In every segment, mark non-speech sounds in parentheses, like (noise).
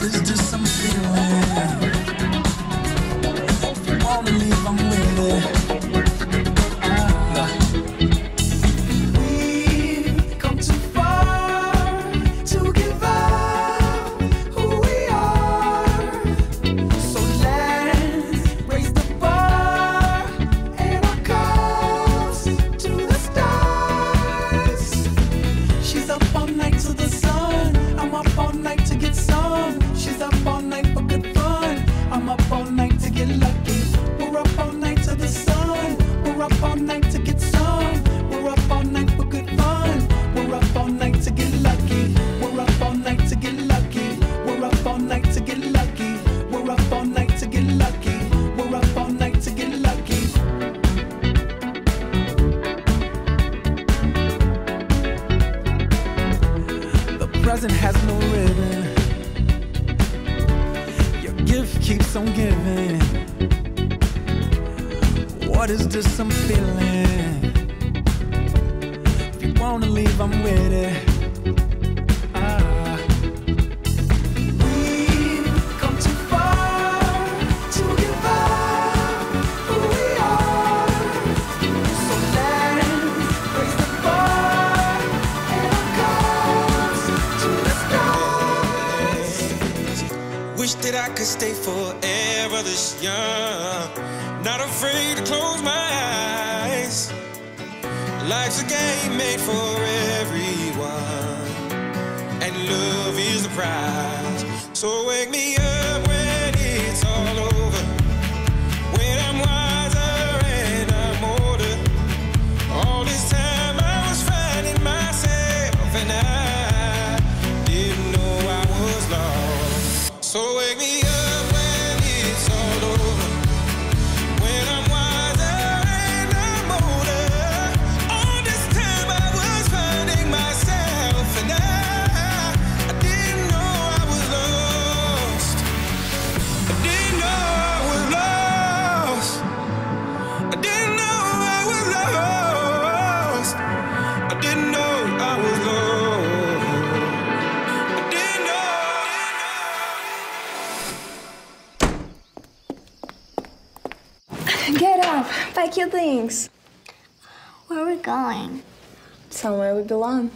This I'm feeling? Wanna leave, I'm with it. ties and has no rhythm. Your gift keeps on giving. What is this I'm feeling? If you wanna leave, I'm with it. that I could stay forever this young. Not afraid to close my eyes. Life's a game made for everyone, and love is the prize. So wake me up. are we going? Somewhere we belong.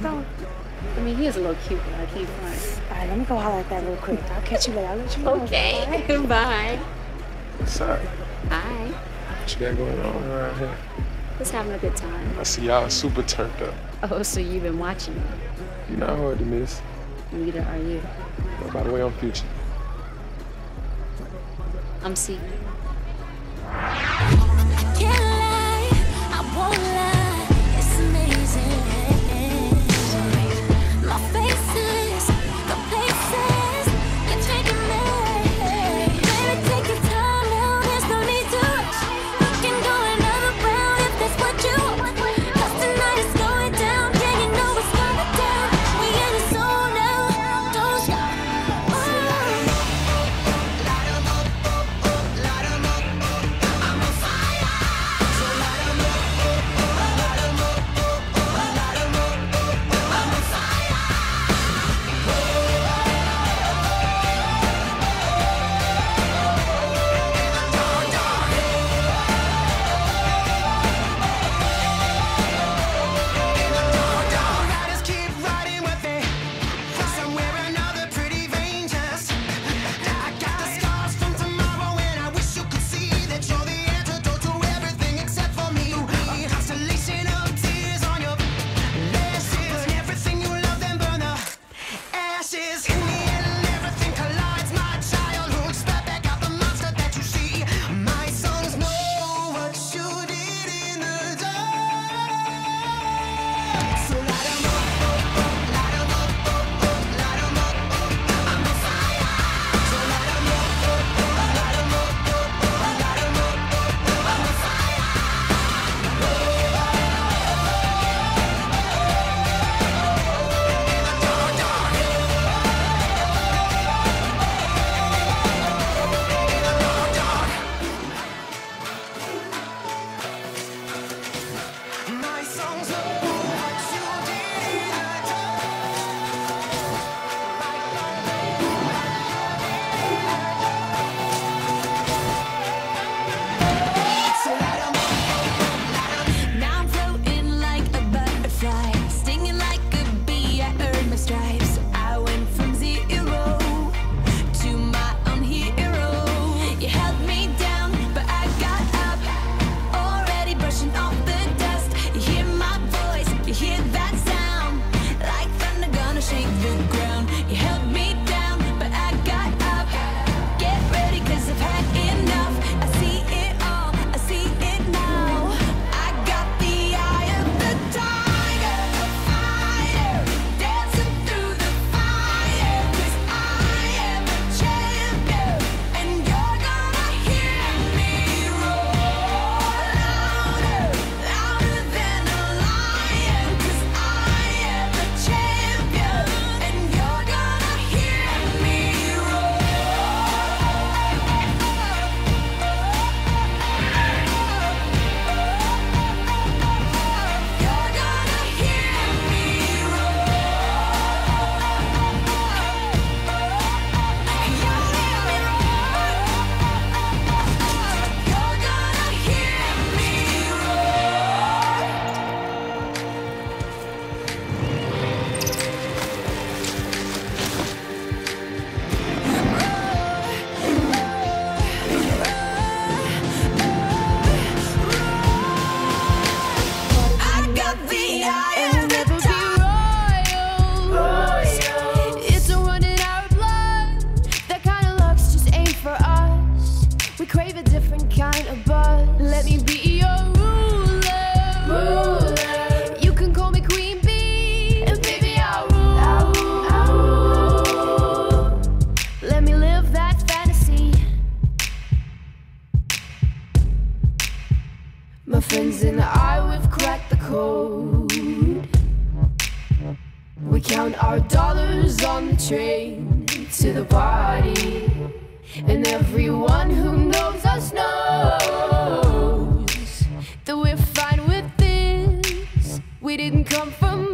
though? I mean, he is a little cute, but I can't. All right, let me go highlight that real quick. I'll catch you later. I'll let you know. Okay, bye. (laughs) bye. What's up? Hi. What you got going on around here? Just having a good time. I see y'all super turned up. Oh, so you've been watching me. You're not hard to miss. Neither are you. Well, by the way, I'm Future. I'm C. I, we've cracked the code. We count our dollars on the train to the party. And everyone who knows us knows that we're fine with this. We didn't come from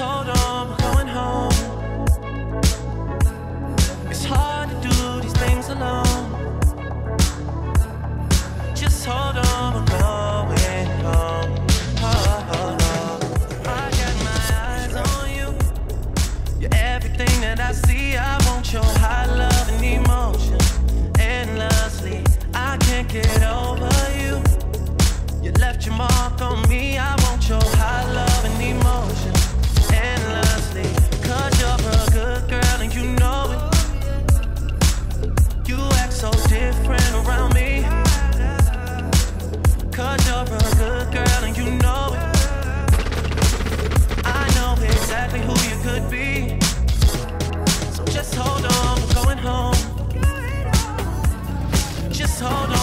Hold on, hold on,